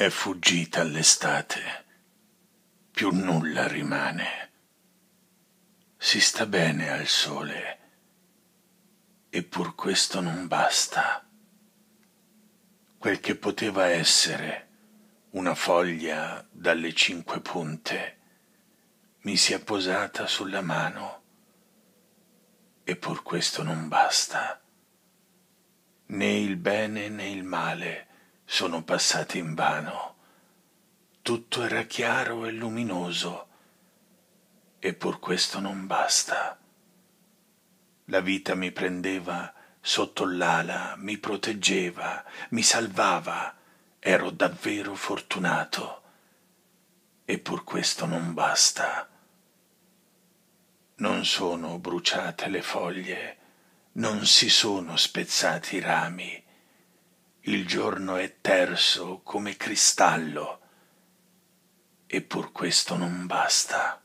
È fuggita l'estate, più nulla rimane. Si sta bene al sole, eppur questo non basta. Quel che poteva essere una foglia dalle cinque punte mi si è posata sulla mano, eppur questo non basta. Né il bene né il male sono passati invano. Tutto era chiaro e luminoso, eppur questo non basta. La vita mi prendeva sotto l'ala, mi proteggeva, mi salvava, ero davvero fortunato, eppur questo non basta. Non sono bruciate le foglie, non si sono spezzati i rami, il giorno è terso come cristallo, eppur questo non basta.